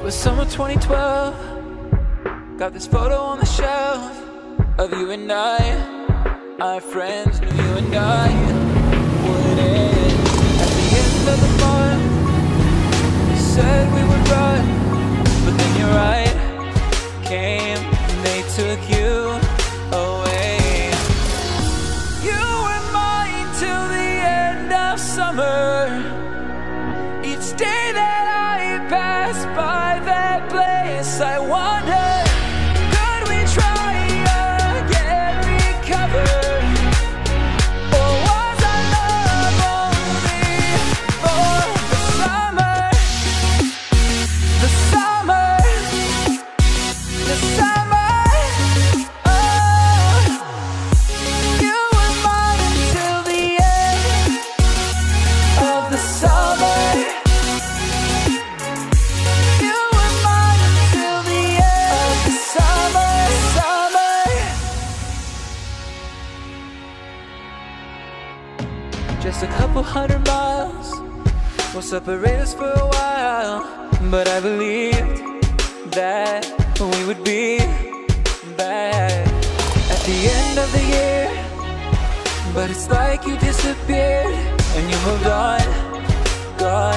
was summer 2012. Got this photo on the shelf of you and I. Our friends knew you and I would end at the end of the month. You said we would run, but then your right came and they took you away. You were mine till the end of summer. Each day that Just a couple hundred miles will separate us for a while, but I believed that we would be back at the end of the year. But it's like you disappeared and you moved on, gone.